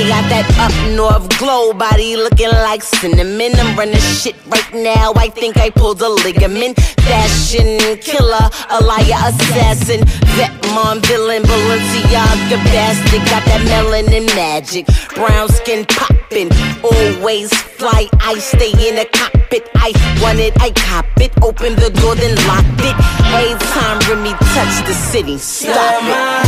I got that up north glow body looking like cinnamon. I'm running shit right now. I think I pulled a ligament. Fashion killer, a liar, assassin, vet mom, villain, Balenciaga bastard. Got that melanin magic, brown skin popping. Always fly, I stay in the cockpit. I want it, I cop it. Open the door, then locked it. Every time Remy touch the city, stop it.